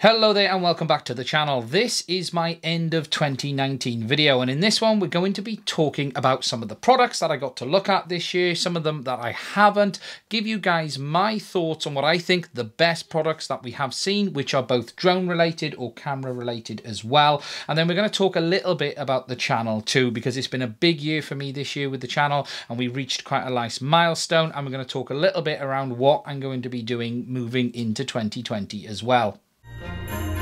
Hello there and welcome back to the channel. This is my end of 2019 video and in this one we're going to be talking about some of the products that I got to look at this year, some of them that I haven't, give you guys my thoughts on what I think the best products that we have seen which are both drone related or camera related as well and then we're going to talk a little bit about the channel too because it's been a big year for me this year with the channel and we reached quite a nice milestone and we're going to talk a little bit around what I'm going to be doing moving into 2020 as well. Música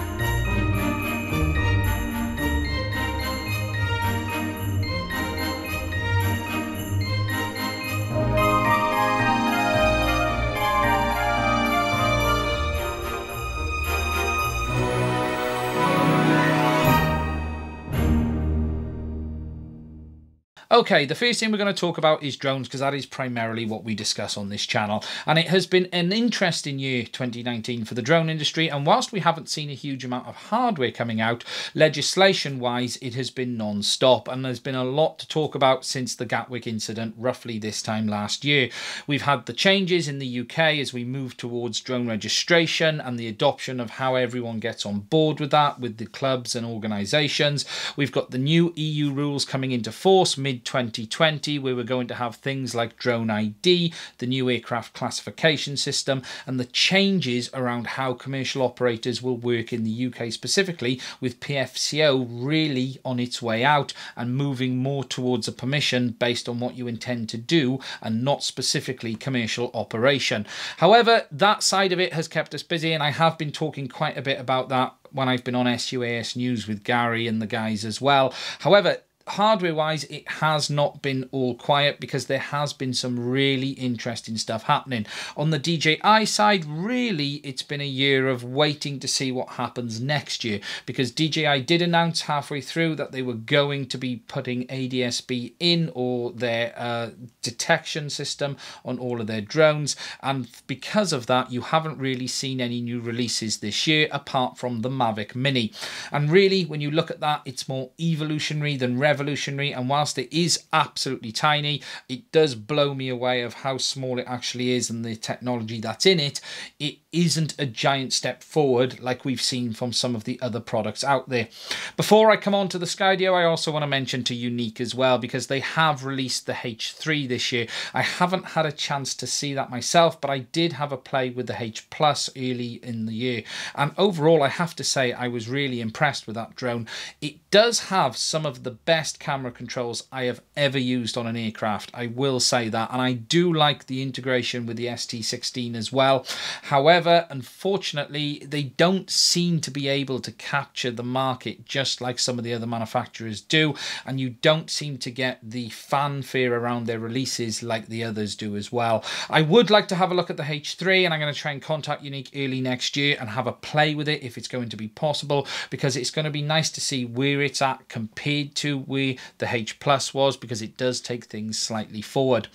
Okay, the first thing we're going to talk about is drones because that is primarily what we discuss on this channel. And it has been an interesting year, 2019, for the drone industry. And whilst we haven't seen a huge amount of hardware coming out, legislation-wise, it has been non-stop. And there's been a lot to talk about since the Gatwick incident, roughly this time last year. We've had the changes in the UK as we move towards drone registration and the adoption of how everyone gets on board with that, with the clubs and organisations. We've got the new EU rules coming into force mid 2020 we were going to have things like drone ID, the new aircraft classification system, and the changes around how commercial operators will work in the UK specifically, with PFCO really on its way out and moving more towards a permission based on what you intend to do and not specifically commercial operation. However, that side of it has kept us busy, and I have been talking quite a bit about that when I've been on SUAS News with Gary and the guys as well. However, hardware wise it has not been all quiet because there has been some really interesting stuff happening. On the DJI side really it's been a year of waiting to see what happens next year because DJI did announce halfway through that they were going to be putting ADSB in or their uh, detection system on all of their drones. And because of that you haven't really seen any new releases this year apart from the Mavic Mini. And really when you look at that it's more evolutionary than revolutionary revolutionary and whilst it is absolutely tiny it does blow me away of how small it actually is and the technology that's in it. It isn't a giant step forward like we've seen from some of the other products out there. Before i come on to the skydio i also want to mention to Yuneec as well because they have released the h3 this year. I haven't had a chance to see that myself but i did have a play with the h plus early in the year. And overall i have to say i was really impressed with that drone. It does have some of the best best camera controls I have ever used on an aircraft. I will say that. And I do like the integration with the ST16 as well. However, unfortunately, they don't seem to be able to capture the market just like some of the other manufacturers do. And you don't seem to get the fanfare around their releases like the others do as well. I would like to have a look at the H3 and I'm going to try and contact Yuneec early next year and have a play with it if it's going to be possible because it's going to be nice to see where it's at compared to the H Plus was because it does take things slightly forward.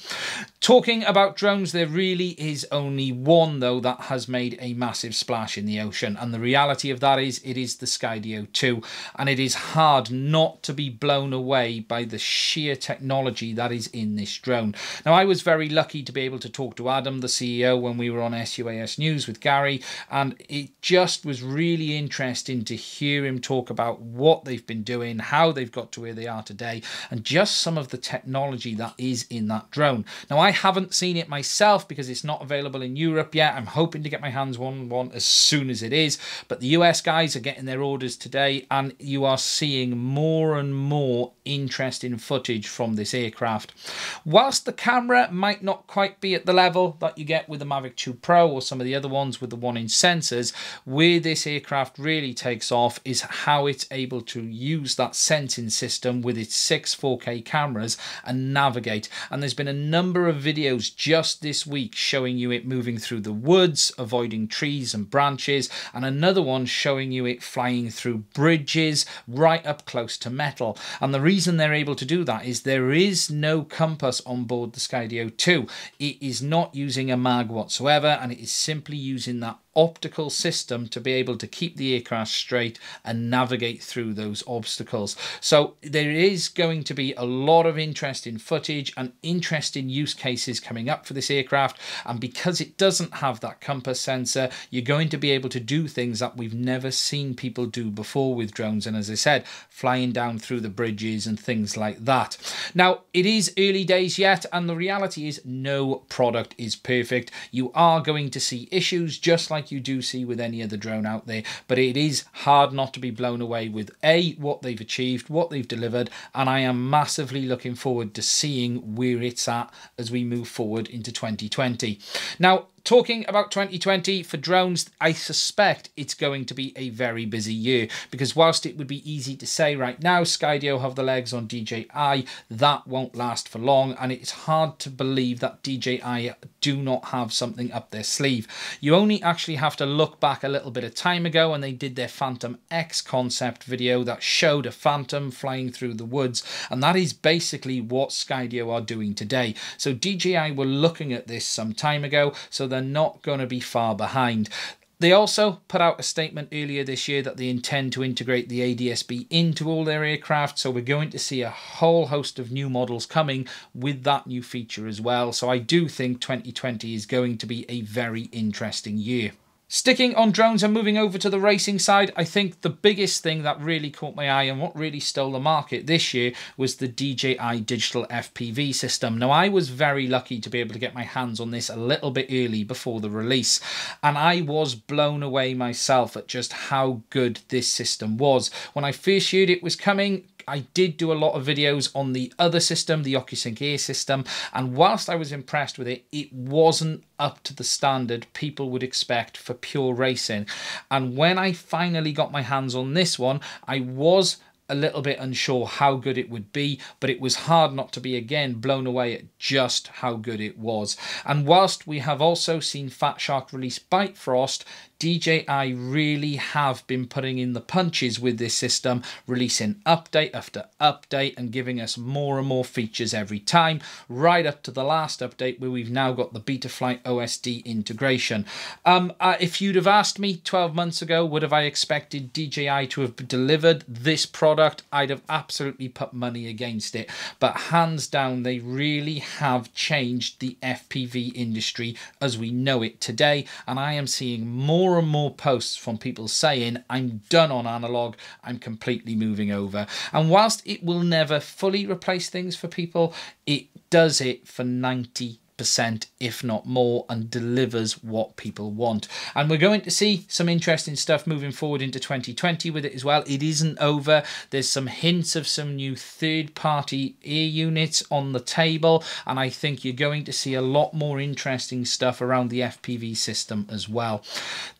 Talking about drones, there really is only one though that has made a massive splash in the ocean and the reality of that is it is the Skydio 2 and it is hard not to be blown away by the sheer technology that is in this drone. Now I was very lucky to be able to talk to Adam, the CEO, when we were on SUAS News with Gary and it just was really interesting to hear him talk about what they've been doing, how they've got to where they are today, and just some of the technology that is in that drone. Now, I haven't seen it myself because it's not available in Europe yet. I'm hoping to get my hands on one as soon as it is, but the US guys are getting their orders today, and you are seeing more and more interesting footage from this aircraft. Whilst the camera might not quite be at the level that you get with the Mavic 2 Pro or some of the other ones with the one inch sensors, where this aircraft really takes off is how it's able to use that sensing system with its six 4K cameras and navigate. And there's been a number of videos just this week showing you it moving through the woods, avoiding trees and branches, and another one showing you it flying through bridges right up close to metal. And the reason they're able to do that is there is no compass on board the Skydio 2. It is not using a mag whatsoever, and it is simply using that optical system to be able to keep the aircraft straight and navigate through those obstacles. So there is going to be a lot of interesting footage and interesting use cases coming up for this aircraft. And because it doesn't have that compass sensor, you're going to be able to do things that we've never seen people do before with drones. And as I said, flying down through the bridges and things like that. Now, it is early days yet, and the reality is no product is perfect. You are going to see issues just like like you do see with any other drone out there. But it is hard not to be blown away with A, what they've achieved, what they've delivered, and I am massively looking forward to seeing where it's at as we move forward into 2020. Now, talking about 2020 for drones, I suspect it's going to be a very busy year because whilst it would be easy to say right now, Skydio have the legs on DJI, that won't last for long, and it's hard to believe that DJI do not have something up their sleeve. You only actually have to look back a little bit of time ago when they did their Phantom X concept video that showed a Phantom flying through the woods, and that is basically what Skydio are doing today. So DJI were looking at this some time ago, so they're not going to be far behind. They also put out a statement earlier this year that they intend to integrate the ADS-B into all their aircraft, so we're going to see a whole host of new models coming with that new feature as well. So I do think 2020 is going to be a very interesting year. Sticking on drones and moving over to the racing side, I think the biggest thing that really caught my eye and what really stole the market this year was the DJI digital FPV system. Now, I was very lucky to be able to get my hands on this a little bit early before the release, and I was blown away myself at just how good this system was. When I first heard it was coming, I did do a lot of videos on the other system, the OcuSync Air system, and whilst I was impressed with it, it wasn't up to the standard people would expect for pure racing. And when I finally got my hands on this one, I was a little bit unsure how good it would be, but it was hard not to be again blown away at just how good it was. And whilst we have also seen Fat Shark release Byte Frost, DJI really have been putting in the punches with this system, releasing update after update and giving us more and more features every time, right up to the last update where we've now got the Betaflight OSD integration. Um, uh, if you'd have asked me 12 months ago, would have I expected DJI to have delivered this product? I'd have absolutely put money against it. But hands down, they really have changed the FPV industry as we know it today. And I am seeing more more and more posts from people saying, I'm done on analog, I'm completely moving over. And whilst it will never fully replace things for people, it does it for 90 percent if not more, and delivers what people want. And we're going to see some interesting stuff moving forward into 2020 with it as well. It isn't over. There's some hints of some new third-party air units on the table, and I think you're going to see a lot more interesting stuff around the FPV system as well.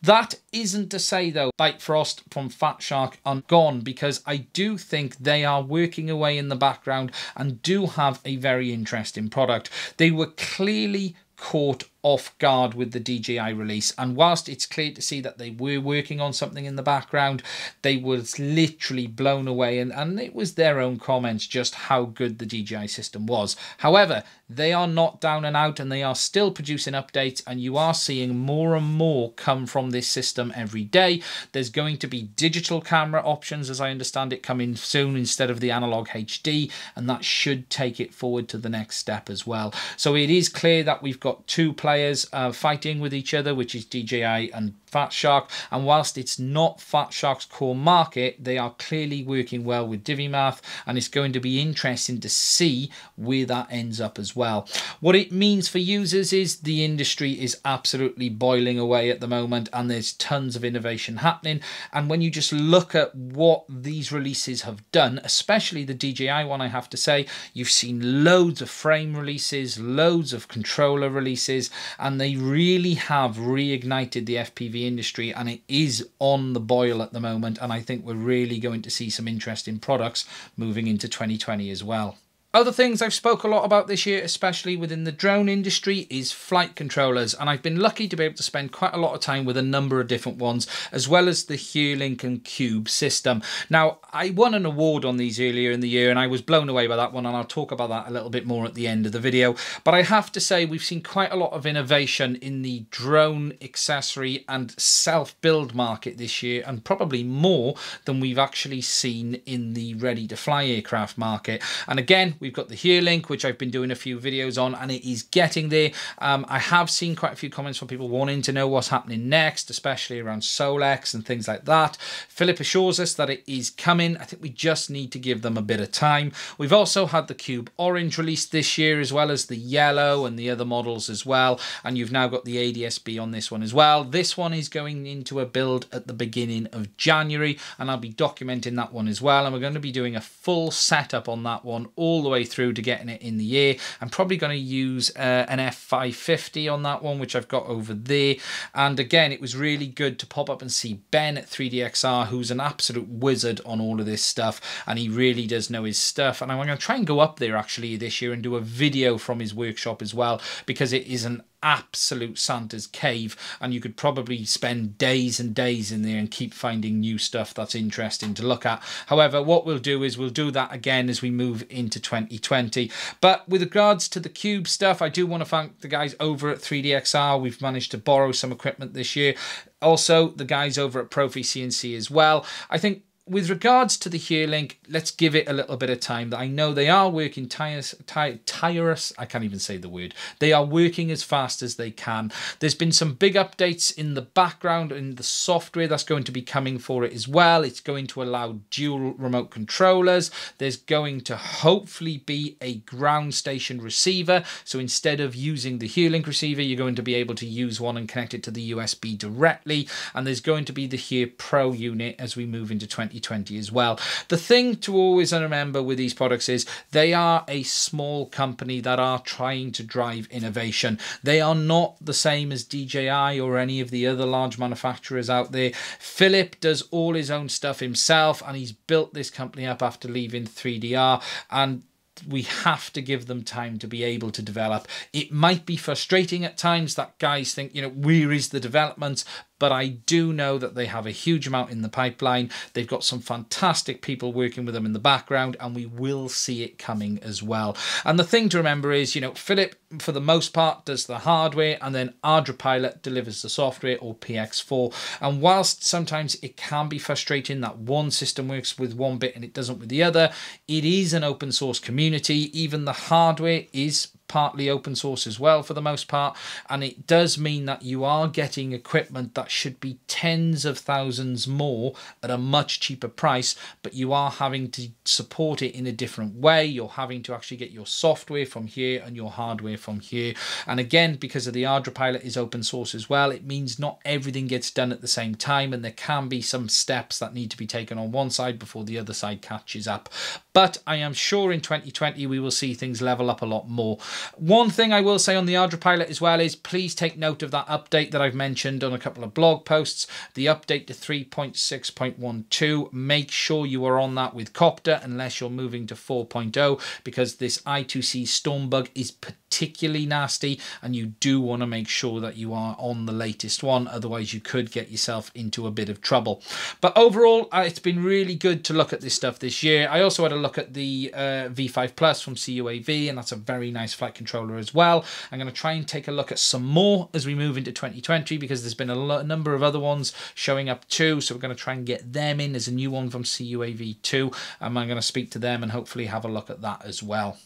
That isn't to say, though, Byte Frost from Fat Shark are gone, because I do think they are working away in the background and do have a very interesting product. They were clear clearly caught off guard with the DJI release. And whilst it's clear to see that they were working on something in the background, they was literally blown away. And, and it was their own comments just how good the DJI system was. However, they are not down and out and they are still producing updates and you are seeing more and more come from this system every day. There's going to be digital camera options, as I understand it, coming soon instead of the analog HD, and that should take it forward to the next step as well. So it is clear that we've got two players players uh, fighting with each other, which is DJI and Fat Shark. And whilst it's not Fat Shark's core market, they are clearly working well with DiviMath, and it's going to be interesting to see where that ends up as well. What it means for users is the industry is absolutely boiling away at the moment, and there's tons of innovation happening. And when you just look at what these releases have done, especially the DJI one, I have to say, you've seen loads of frame releases, loads of controller releases, and they really have reignited the FPV industry and it is on the boil at the moment. And I think we're really going to see some interesting products moving into 2020 as well. Other things I've spoke a lot about this year, especially within the drone industry, is flight controllers. And I've been lucky to be able to spend quite a lot of time with a number of different ones, as well as the Herelink and Cube system. Now, I won an award on these earlier in the year, and I was blown away by that one, and I'll talk about that a little bit more at the end of the video. But I have to say, we've seen quite a lot of innovation in the drone accessory and self-build market this year, and probably more than we've actually seen in the ready-to-fly aircraft market. And again, We've got the Herelink, which I've been doing a few videos on, and it is getting there. Um, I have seen quite a few comments from people wanting to know what's happening next, especially around Solex and things like that. Philip assures us that it is coming. I think we just need to give them a bit of time. We've also had the Cube Orange released this year, as well as the Yellow and the other models as well. And you've now got the ADS-B on this one as well. This one is going into a build at the beginning of January, and I'll be documenting that one as well. And we're going to be doing a full setup on that one all the way through to getting it in the air. I'm probably going to use uh, an F550 on that one, which I've got over there. And again, it was really good to pop up and see Ben at 3DXR, who's an absolute wizard on all of this stuff. And he really does know his stuff. And I'm going to try and go up there actually this year and do a video from his workshop as well, because it is an absolute Santa's cave and you could probably spend days and days in there and keep finding new stuff that's interesting to look at. However, what we'll do is we'll do that again as we move into 2020. But with regards to the cube stuff, I do want to thank the guys over at 3DXR. We've managed to borrow some equipment this year. Also, the guys over at ProfiCNC as well. I think with regards to the Herelink, let's give it a little bit of time. I know they are working tireless, tireless, I can't even say the word. They are working as fast as they can. There's been some big updates in the background in the software that's going to be coming for it as well. It's going to allow dual remote controllers. There's going to hopefully be a ground station receiver. So instead of using the Herelink receiver, you're going to be able to use one and connect it to the USB directly. And there's going to be the Here Pro unit as we move into 20 2020 as well. The thing to always remember with these products is they are a small company that are trying to drive innovation. They are not the same as DJI or any of the other large manufacturers out there. Philip does all his own stuff himself and he's built this company up after leaving 3DR and we have to give them time to be able to develop. It might be frustrating at times that guys think, you know, where is the development? But I do know that they have a huge amount in the pipeline. They've got some fantastic people working with them in the background, and we will see it coming as well. And the thing to remember is, you know, Philip, for the most part, does the hardware, and then ArduPilot delivers the software or PX4. And whilst sometimes it can be frustrating that one system works with one bit and it doesn't with the other, it is an open source community. Even the hardware is partly open source as well for the most part. And it does mean that you are getting equipment that should be tens of thousands more at a much cheaper price, but you are having to support it in a different way. You're having to actually get your software from here and your hardware from here. And again, because of the ArduPilot is open source as well, it means not everything gets done at the same time and there can be some steps that need to be taken on one side before the other side catches up. But I am sure in 2020 we will see things level up a lot more. One thing I will say on the ArduPilot as well is please take note of that update that I've mentioned on a couple of blog posts. The update to 3.6.12. Make sure you are on that with Copter unless you're moving to 4.0 because this I2C storm bug is particularly particularly nasty and you do want to make sure that you are on the latest one otherwise you could get yourself into a bit of trouble. But overall uh, it's been really good to look at this stuff this year. I also had a look at the uh, V5 Plus from CUAV and that's a very nice flight controller as well. I'm going to try and take a look at some more as we move into 2020 because there's been a, number of other ones showing up too so we're going to try and get them in. As a new one from CUAV too and I'm going to speak to them and hopefully have a look at that as well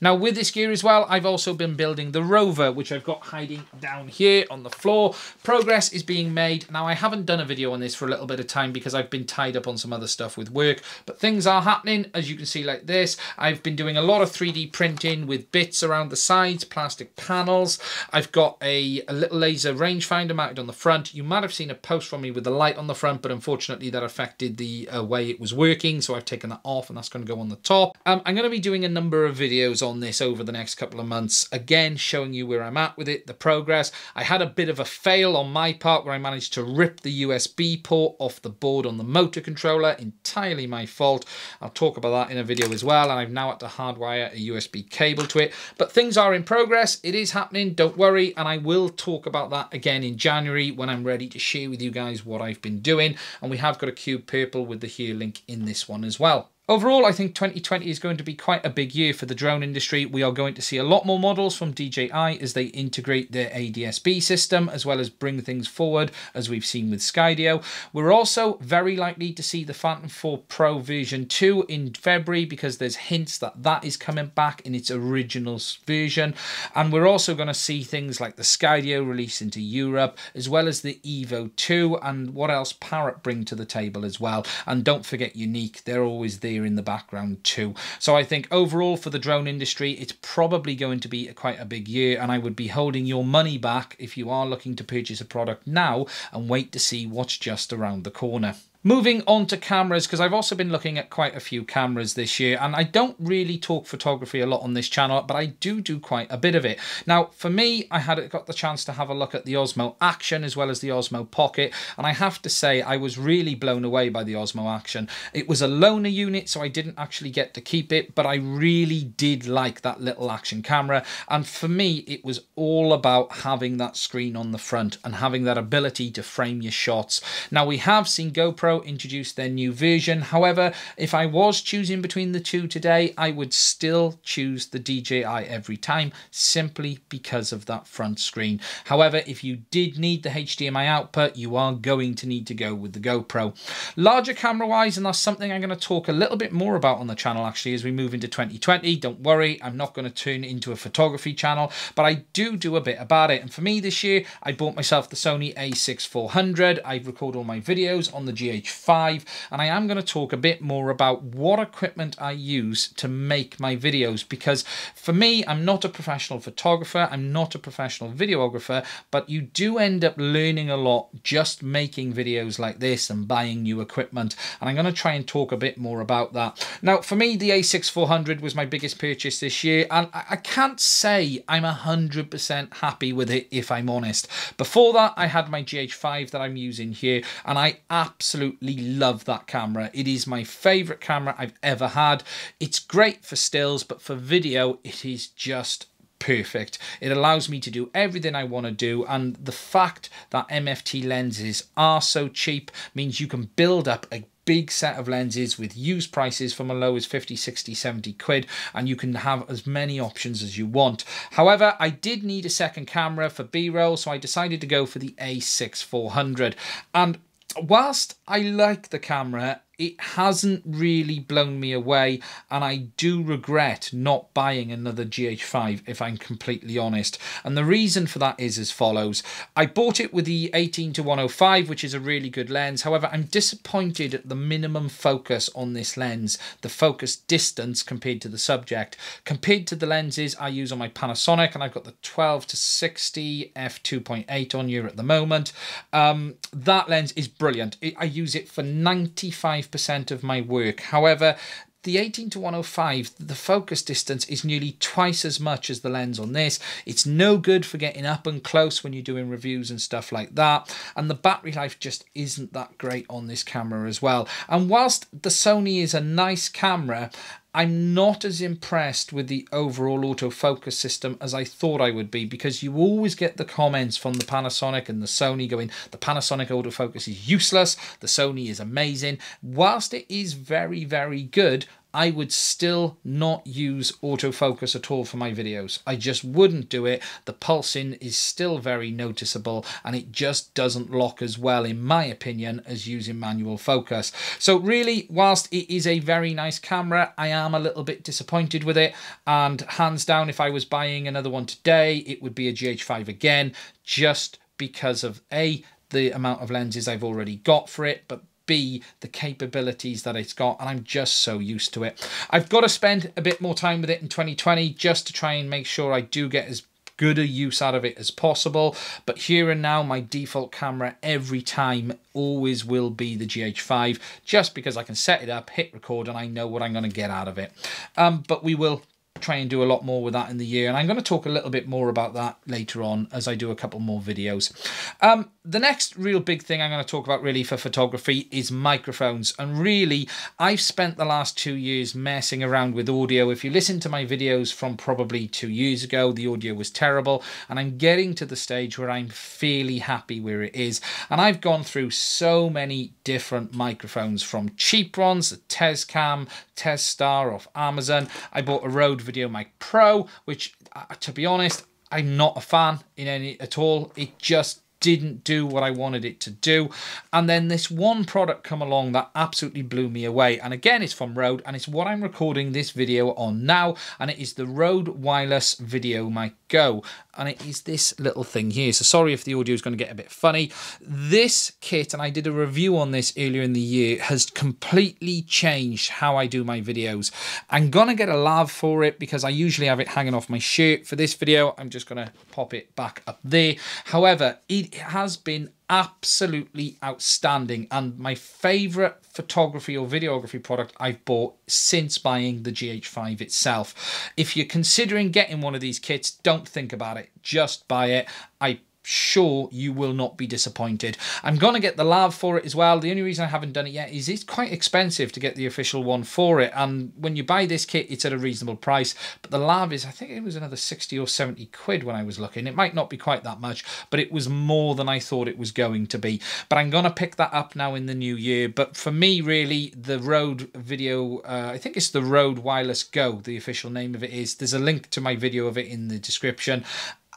now with this gear as well, I've also been building the Rover, which I've got hiding down here on the floor. Progress is being made. Now I haven't done a video on this for a little bit of time because I've been tied up on some other stuff with work, but things are happening as you can see like this. I've been doing a lot of 3D printing with bits around the sides, plastic panels. I've got a, a little laser rangefinder mounted on the front. You might have seen a post from me with the light on the front, but unfortunately that affected the uh, way it was working, so I've taken that off and that's going to go on the top. Um, I'm going to be doing a number of videos on this over the next couple of months. Again, showing you where I'm at with it, the progress. I had a bit of a fail on my part where I managed to rip the USB port off the board on the motor controller. Entirely my fault. I'll talk about that in a video as well. And I've now had to hardwire a USB cable to it. But things are in progress. It is happening. Don't worry. And I will talk about that again in January when I'm ready to share with you guys what I've been doing. And we have got a Cube Purple with the Herelink in this one as well. Overall, I think 2020 is going to be quite a big year for the drone industry. We are going to see a lot more models from DJI as they integrate their ADS-B system, as well as bring things forward, as we've seen with Skydio. We're also very likely to see the Phantom 4 Pro version 2 in February, because there's hints that that is coming back in its original version. And we're also going to see things like the Skydio release into Europe, as well as the Evo 2, and what else Parrot bring to the table as well. And don't forget Yuneec, they're always there in the background too. So I think overall for the drone industry, it's probably going to be a, quite a big year and I would be holding your money back if you are looking to purchase a product now and wait to see what's just around the corner. Moving on to cameras, because I've also been looking at quite a few cameras this year, and I don't really talk photography a lot on this channel, but I do do quite a bit of it. Now, for me, I had got the chance to have a look at the Osmo Action as well as the Osmo Pocket, and I have to say I was really blown away by the Osmo Action. It was a loaner unit, so I didn't actually get to keep it, but I really did like that little action camera, and for me, it was all about having that screen on the front and having that ability to frame your shots. Now, we have seen GoPro Introduced their new version. However, if I was choosing between the two today, I would still choose the DJI every time simply because of that front screen. However, if you did need the HDMI output, you are going to need to go with the GoPro. Larger camera wise, and that's something I'm going to talk a little bit more about on the channel actually as we move into 2020. Don't worry, I'm not going to turn into a photography channel, but I do do a bit about it. And for me this year, I bought myself the Sony a6400. I record all my videos on the GH 5 and I am going to talk a bit more about what equipment I use to make my videos because for me I'm not a professional photographer I'm not a professional videographer but you do end up learning a lot just making videos like this and buying new equipment and I'm going to try and talk a bit more about that. Now for me the a6400 was my biggest purchase this year and I can't say I'm 100% happy with it if I'm honest. Before that I had my GH5 that I'm using here and I absolutely absolutely love that camera. It is my favorite camera I've ever had. It's great for stills, but for video, it is just perfect. It allows me to do everything I want to do and the fact that MFT lenses are so cheap means you can build up a big set of lenses with used prices from as low as 50, 60, 70 quid and you can have as many options as you want. However, I did need a second camera for B-roll so I decided to go for the A6400 and whilst I like the camera, it hasn't really blown me away and I do regret not buying another GH5 if I'm completely honest. And the reason for that is as follows. I bought it with the 18 to 105 which is a really good lens. However I'm disappointed at the minimum focus on this lens the focus distance compared to the subject. Compared to the lenses I use on my Panasonic and I've got the 12 to 60 f2.8 on here at the moment um, that lens is brilliant. I use it for 95 percent of my work. However, the 18 to 105, the focus distance is nearly twice as much as the lens on this. It's no good for getting up and close when you're doing reviews and stuff like that. And the battery life just isn't that great on this camera as well. And whilst the Sony is a nice camera, I'm not as impressed with the overall autofocus system as I thought I would be because you always get the comments from the Panasonic and the Sony going, the Panasonic autofocus is useless, the Sony is amazing. Whilst it is very, very good, I would still not use autofocus at all for my videos. I just wouldn't do it. The pulsing is still very noticeable and it just doesn't lock as well, in my opinion, as using manual focus. So really, whilst it is a very nice camera, I am a little bit disappointed with it. And hands down, if I was buying another one today, it would be a GH5 again, just because of A, the amount of lenses I've already got for it, but B, the capabilities that it's got, and I'm just so used to it. I've got to spend a bit more time with it in 2020 just to try and make sure I do get as good a use out of it as possible. But here and now, my default camera every time always will be the GH5, just because I can set it up, hit record, and I know what I'm going to get out of it. Um, but we will try and do a lot more with that in the year. And I'm going to talk a little bit more about that later on as I do a couple more videos. Um, the next real big thing I'm going to talk about really for photography is microphones. And really, I've spent the last two years messing around with audio. If you listen to my videos from probably two years ago, the audio was terrible. And I'm getting to the stage where I'm fairly happy where it is. And I've gone through so many different microphones from cheap ones, the Tezcam, Tezstar off Amazon. I bought a Rode VideoMic Pro, which uh, to be honest, I'm not a fan in any at all. It just didn't do what I wanted it to do. And then this one product come along that absolutely blew me away. And again, it's from Rode and it's what I'm recording this video on now. And it is the Rode Wireless Video Mic Go. And it is this little thing here. So sorry if the audio is going to get a bit funny. This kit, and I did a review on this earlier in the year, has completely changed how I do my videos. I'm going to get a lav for it because I usually have it hanging off my shirt. For this video, I'm just going to pop it back up there. However, it it has been absolutely outstanding and my favorite photography or videography product I've bought since buying the GH5 itself. If you're considering getting one of these kits, don't think about it. Just buy it. I sure you will not be disappointed. I'm going to get the lav for it as well. The only reason I haven't done it yet is it's quite expensive to get the official one for it. And when you buy this kit, it's at a reasonable price. But the lav is, I think it was another 60 or 70 quid when I was looking. It might not be quite that much, but it was more than I thought it was going to be. But I'm going to pick that up now in the new year. But for me, really, the Rode video, uh, I think it's the Rode Wireless Go, the official name of it is. There's a link to my video of it in the description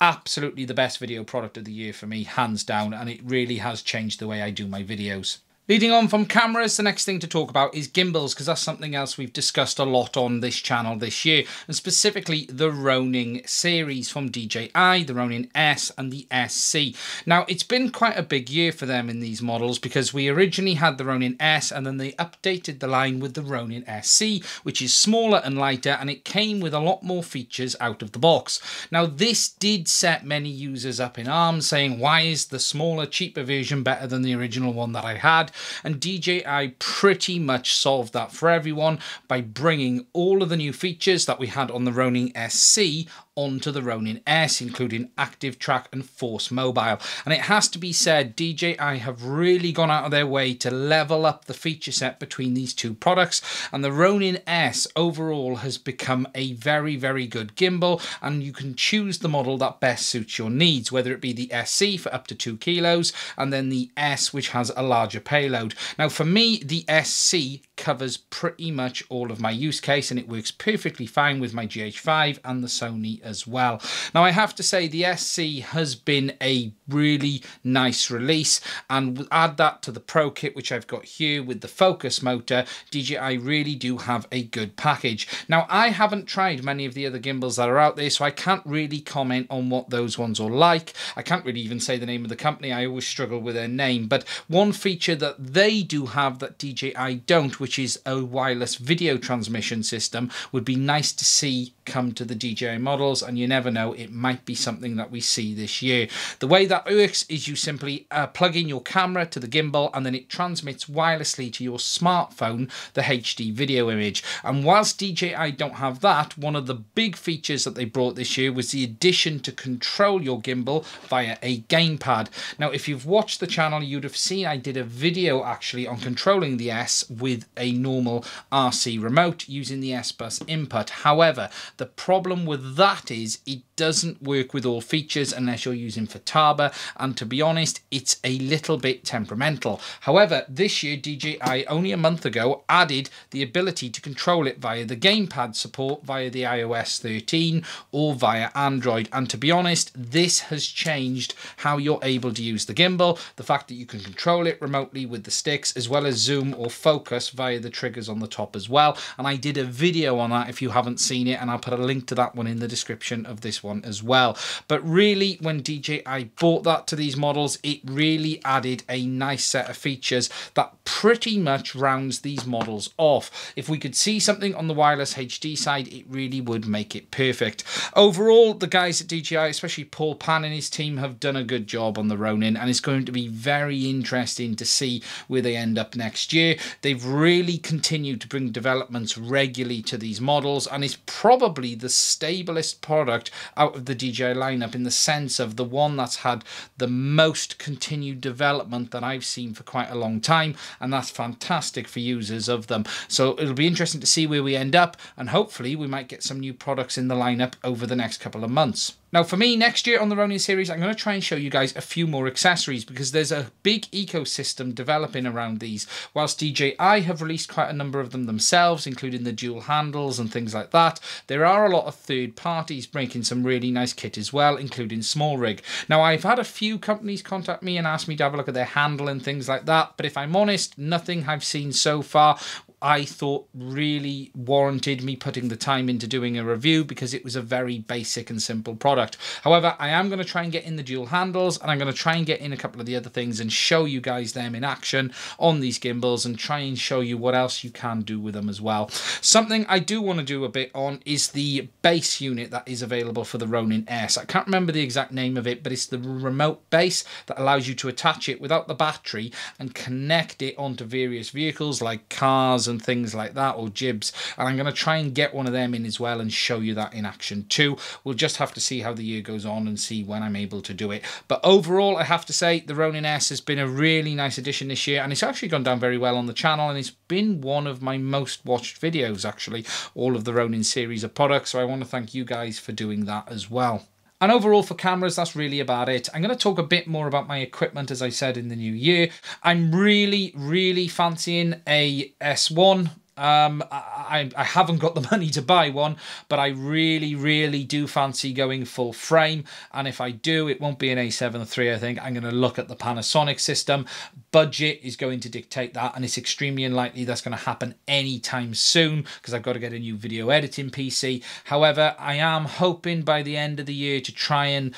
absolutely the best video product of the year for me, hands down, and it really has changed the way I do my videos. Leading on from cameras, the next thing to talk about is gimbals, because that's something else we've discussed a lot on this channel this year, and specifically the Ronin series from DJI, the Ronin S and the SC. Now, it's been quite a big year for them in these models, because we originally had the Ronin S, and then they updated the line with the Ronin SC, which is smaller and lighter, and it came with a lot more features out of the box. Now, this did set many users up in arms, saying, why is the smaller, cheaper version better than the original one that I had? And DJI pretty much solved that for everyone by bringing all of the new features that we had on the Ronin SC onto the Ronin S, including Active Track and Force Mobile. And it has to be said, DJI have really gone out of their way to level up the feature set between these two products. And the Ronin S overall has become a very, very good gimbal. And you can choose the model that best suits your needs, whether it be the SC for up to two kilos, and then the S, which has a larger payload. Now, for me, the SC covers pretty much all of my use case and it works perfectly fine with my GH5 and the Sony as well. Now I have to say the SC has been a really nice release and add that to the Pro kit which I've got here with the focus motor, DJI really do have a good package. Now I haven't tried many of the other gimbals that are out there so I can't really comment on what those ones are like. I can't really even say the name of the company, I always struggle with their name, but one feature that they do have that DJI don't, which is a wireless video transmission system, would be nice to see come to the DJI models and you never know it might be something that we see this year. The way that works is you simply uh, plug in your camera to the gimbal and then it transmits wirelessly to your smartphone the HD video image and whilst DJI don't have that one of the big features that they brought this year was the addition to control your gimbal via a gamepad. Now if you've watched the channel you'd have seen I did a video actually on controlling the S with a normal RC remote using the S bus input. However the problem with that is it doesn't work with all features unless you're using Futaba, and to be honest, it's a little bit temperamental. However, this year DJI, only a month ago, added the ability to control it via the gamepad support via the iOS 13 or via Android, and to be honest, this has changed how you're able to use the gimbal, the fact that you can control it remotely with the sticks, as well as zoom or focus via the triggers on the top as well, and I did a video on that if you haven't seen it, and I'll put a link to that one in the description of this one as well. But really, when DJI bought that to these models, it really added a nice set of features that pretty much rounds these models off. If we could see something on the wireless HD side, it really would make it perfect. Overall, the guys at DJI, especially Paul Pan and his team, have done a good job on the Ronin, and it's going to be very interesting to see where they end up next year. They've really continued to bring developments regularly to these models, and it's probably probably the stablest product out of the DJI lineup in the sense of the one that's had the most continued development that I've seen for quite a long time, and that's fantastic for users of them. So it'll be interesting to see where we end up, and hopefully we might get some new products in the lineup over the next couple of months. Now for me, next year on the Ronin series, I'm going to try and show you guys a few more accessories because there's a big ecosystem developing around these. Whilst DJI have released quite a number of them themselves, including the dual handles and things like that, there are a lot of third parties making some really nice kit as well, including SmallRig. Now I've had a few companies contact me and ask me to have a look at their handle and things like that, but if I'm honest, nothing I've seen so far I thought really warranted me putting the time into doing a review because it was a very basic and simple product. However, I am going to try and get in the dual handles and I'm going to try and get in a couple of the other things and show you guys them in action on these gimbals and try and show you what else you can do with them as well. Something I do want to do a bit on is the base unit that is available for the Ronin S. I can't remember the exact name of it, but it's the remote base that allows you to attach it without the battery and connect it onto various vehicles like cars and things like that or jibs and I'm going to try and get one of them in as well and show you that in action too. We'll just have to see how the year goes on and see when I'm able to do it. But overall I have to say the Ronin S has been a really nice addition this year and it's actually gone down very well on the channel and it's been one of my most watched videos actually all of the Ronin series of products so I want to thank you guys for doing that as well. And overall for cameras, that's really about it. I'm going to talk a bit more about my equipment, as I said, in the new year. I'm really, really fancying a S1 um, I, I haven't got the money to buy one, but I really, really do fancy going full frame. And if I do, it won't be an A7 III, I think. I'm going to look at the Panasonic system. Budget is going to dictate that, and it's extremely unlikely that's going to happen anytime soon because I've got to get a new video editing PC. However, I am hoping by the end of the year to try and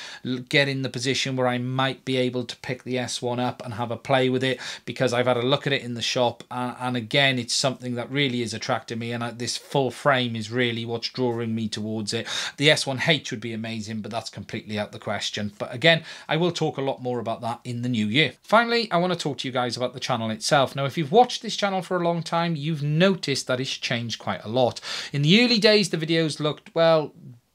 get in the position where I might be able to pick the S1 up and have a play with it because I've had a look at it in the shop. And, and again, it's something that really really is attracting me, and uh, this full frame is really what's drawing me towards it. The S1H would be amazing, but that's completely out the question. But again, I will talk a lot more about that in the new year. Finally, I want to talk to you guys about the channel itself. Now, if you've watched this channel for a long time, you've noticed that it's changed quite a lot. In the early days, the videos looked, well,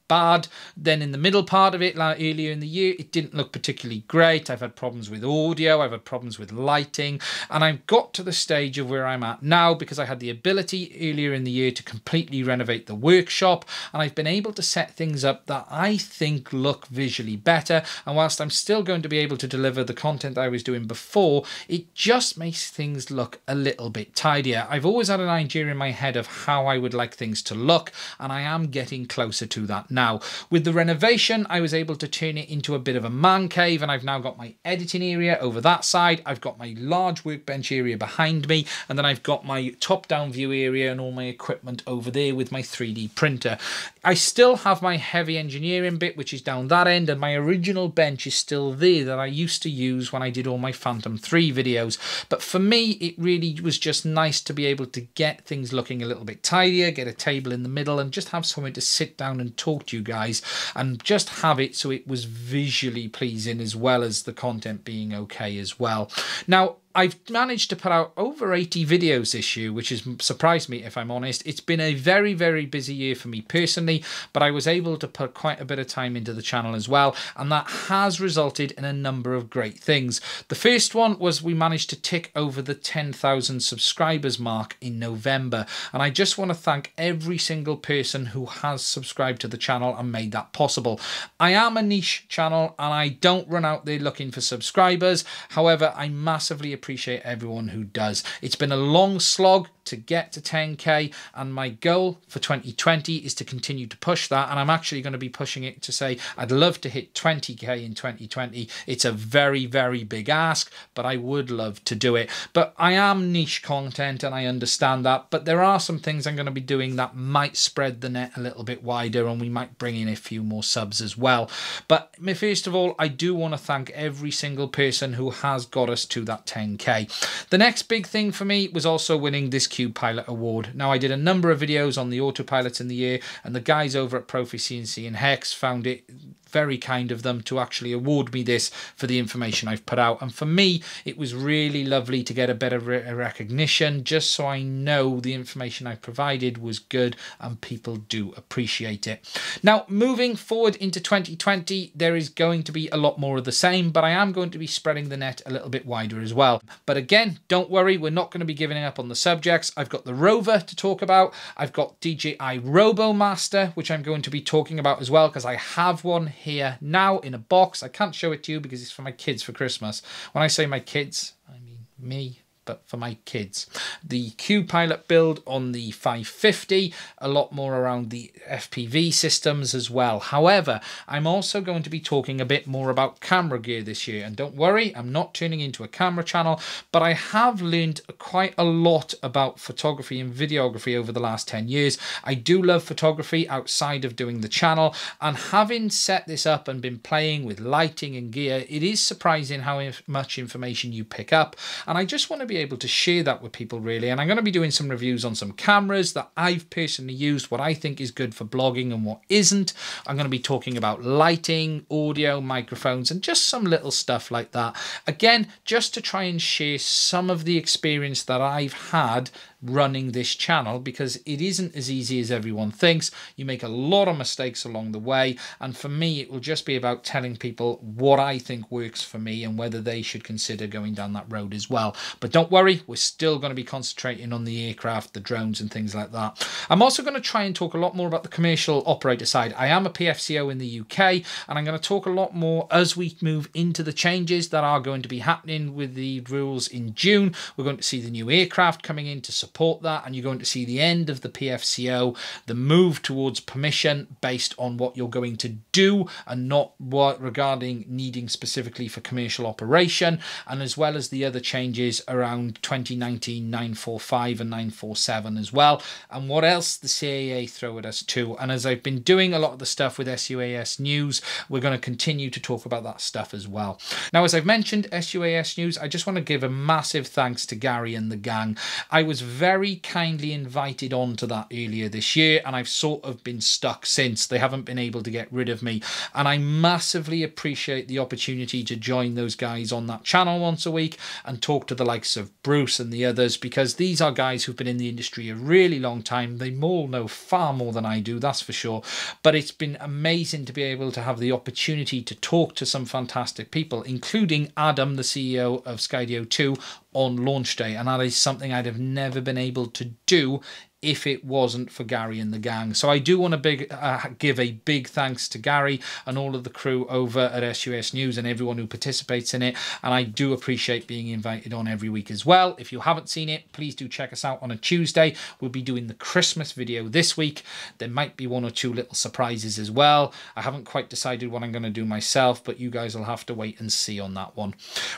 bad. Then in the middle part of it, like earlier in the year, it didn't look particularly great. I've had problems with audio, I've had problems with lighting, and I've got to the stage of where I'm at now because I had the ability earlier in the year to completely renovate the workshop, and I've been able to set things up that I think look visually better. And whilst I'm still going to be able to deliver the content I was doing before, it just makes things look a little bit tidier. I've always had an idea in my head of how I would like things to look, and I am getting closer to that now now. With the renovation, I was able to turn it into a bit of a man cave and I've now got my editing area over that side. I've got my large workbench area behind me and then I've got my top-down view area and all my equipment over there with my 3D printer. I still have my heavy engineering bit, which is down that end, and my original bench is still there that I used to use when I did all my Phantom 3 videos. But for me, it really was just nice to be able to get things looking a little bit tidier, get a table in the middle, and just have somewhere to sit down and talk you guys, and just have it so it was visually pleasing as well as the content being okay as well. Now, I've managed to put out over 80 videos this year, which has surprised me if I'm honest. It's been a very, very busy year for me personally, but I was able to put quite a bit of time into the channel as well, and that has resulted in a number of great things. The first one was we managed to tick over the 10,000 subscribers mark in November, and I just want to thank every single person who has subscribed to the channel and made that possible. I am a niche channel and I don't run out there looking for subscribers. However, I massively appreciate everyone who does. It's been a long slog to get to 10k and my goal for 2020 is to continue to push that and I'm actually going to be pushing it to say I'd love to hit 20k in 2020 it's a very very big ask but I would love to do it. But I am niche content and I understand that but there are some things I'm going to be doing that might spread the net a little bit wider and we might bring in a few more subs as well. But first of all I do want to thank every single person who has got us to that 10k the next big thing for me was also winning this Cube Pilot Award. Now, I did a number of videos on the autopilot in the year, and the guys over at ProfiCNC and Hex found it very kind of them to actually award me this for the information I've put out. And for me, it was really lovely to get a bit of re recognition just so I know the information I provided was good and people do appreciate it. Now, moving forward into 2020, there is going to be a lot more of the same, but I am going to be spreading the net a little bit wider as well. But again, don't worry, we're not going to be giving up on the subjects. I've got the Rover to talk about. I've got DJI RoboMaster, which I'm going to be talking about as well because I have one here now in a box. I can't show it to you because it's for my kids for Christmas. When I say my kids, I mean me but for my kids. The Q Pilot build on the 550, a lot more around the FPV systems as well. However, I'm also going to be talking a bit more about camera gear this year. And don't worry, I'm not turning into a camera channel, but I have learned quite a lot about photography and videography over the last 10 years. I do love photography outside of doing the channel, and having set this up and been playing with lighting and gear, it is surprising how much information you pick up. And I just want to be able to share that with people really. And I'm going to be doing some reviews on some cameras that I've personally used, what I think is good for blogging and what isn't. I'm going to be talking about lighting, audio, microphones, and just some little stuff like that. Again, just to try and share some of the experience that I've had running this channel because it isn't as easy as everyone thinks. You make a lot of mistakes along the way. And for me, it will just be about telling people what I think works for me and whether they should consider going down that road as well. But don't worry, we're still going to be concentrating on the aircraft, the drones and things like that. I'm also going to try and talk a lot more about the commercial operator side. I am a PFCO in the UK and I'm going to talk a lot more as we move into the changes that are going to be happening with the rules in June. We're going to see the new aircraft coming in to support support that and you're going to see the end of the PFCO, the move towards permission based on what you're going to do and not what regarding needing specifically for commercial operation and as well as the other changes around 2019 945 and 947 as well and what else the CAA throw at us too and as I've been doing a lot of the stuff with SUAS News we're going to continue to talk about that stuff as well. Now as I've mentioned SUAS News I just want to give a massive thanks to Gary and the gang. I was very kindly invited on to that earlier this year and I've sort of been stuck since. They haven't been able to get rid of me and I massively appreciate the opportunity to join those guys on that channel once a week and talk to the likes of Bruce and the others because these are guys who've been in the industry a really long time. They all know far more than I do, that's for sure. But it's been amazing to be able to have the opportunity to talk to some fantastic people, including Adam, the CEO of Skydio 2, on launch day. And that is something I'd have never been able to do if it wasn't for Gary and the gang. So I do want to big, uh, give a big thanks to Gary and all of the crew over at SUAS News and everyone who participates in it. And I do appreciate being invited on every week as well. If you haven't seen it, please do check us out on a Tuesday. We'll be doing the Christmas video this week. There might be one or two little surprises as well. I haven't quite decided what I'm going to do myself, but you guys will have to wait and see on that one.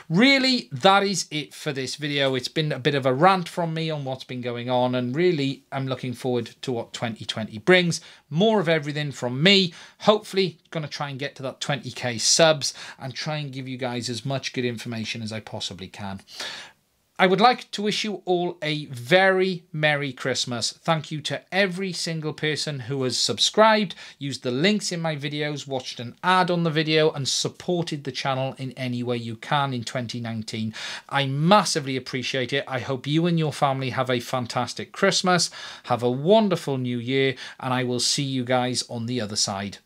Really, that is it for this video. It's been a bit of a rant from me on what's been going on and really I'm looking forward to what 2020 brings. More of everything from me. Hopefully, going to try and get to that 20k subs and try and give you guys as much good information as I possibly can. I would like to wish you all a very Merry Christmas. Thank you to every single person who has subscribed, used the links in my videos, watched an ad on the video, and supported the channel in any way you can in 2019. I massively appreciate it. I hope you and your family have a fantastic Christmas, have a wonderful new year, and I will see you guys on the other side.